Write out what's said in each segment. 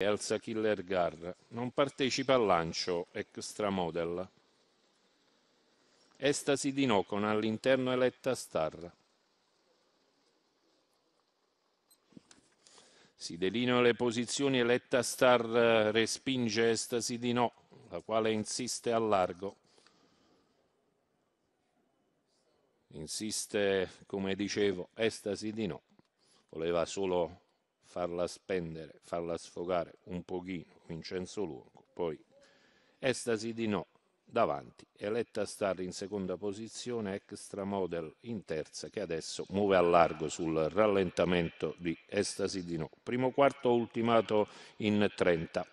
Elsa Killer Gar non partecipa al lancio Extra Model. Estasi di no con all'interno Eletta Star. Si delineano le posizioni Eletta Star respinge Estasi di no, la quale insiste a largo. Insiste, come dicevo, Estasi di no. Voleva solo farla spendere, farla sfogare un pochino Vincenzo Luogo, poi Estasi di no davanti, Eletta Star in seconda posizione, Extra Model in terza che adesso muove a largo sul rallentamento di Estasi di no. Primo quarto ultimato in 30.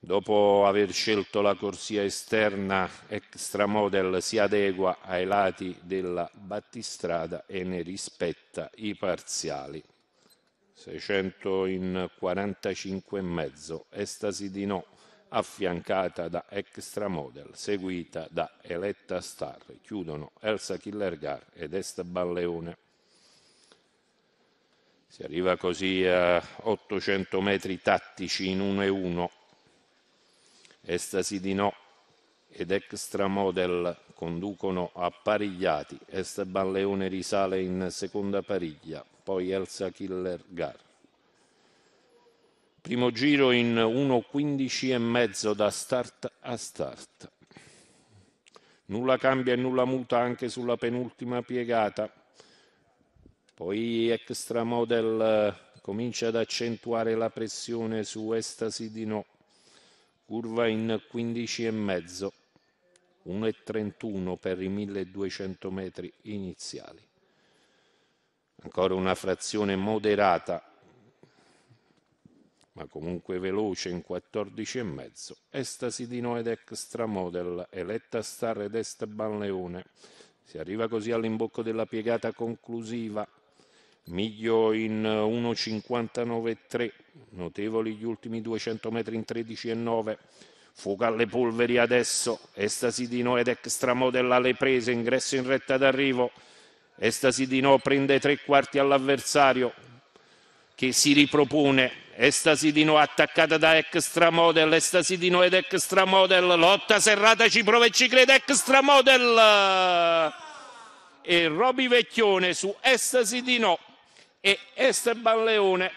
Dopo aver scelto la corsia esterna, Extra Model si adegua ai lati della battistrada e ne rispetta i parziali. 600 in 45 e mezzo, Estasi di no, affiancata da Extra Model, seguita da Eletta Star. Chiudono Elsa Killergar ed Esteban Leone. Si arriva così a 800 metri tattici in 1 e 1. Estasi di no ed Extra Model conducono apparigliati. Esteban Leone risale in seconda pariglia, poi Elsa Killer Gar. Primo giro in 1.15 e mezzo da start a start. Nulla cambia e nulla muta anche sulla penultima piegata. Poi Extra Model comincia ad accentuare la pressione su Estasi di no. Curva in 15 e mezzo. 1,31 per i 1200 metri iniziali ancora una frazione moderata ma comunque veloce in 14 e mezzo, Estasi di Noed Extra Model, Eletta Star ed Esteban Leone. Si arriva così all'imbocco della piegata conclusiva, Miglio in 1,59,3, notevoli gli ultimi 200 metri in 13 e 9. Fuga alle polveri adesso, Estasi di Noed Extra Model alle prese, ingresso in retta d'arrivo, Estasi di no prende tre quarti all'avversario che si ripropone. Estasi di no attaccata da extra model, estasi di no ed extra model, lotta serrata ci prova e ci crede extra model. E Roby Vecchione su estasi di no e Esteban Leone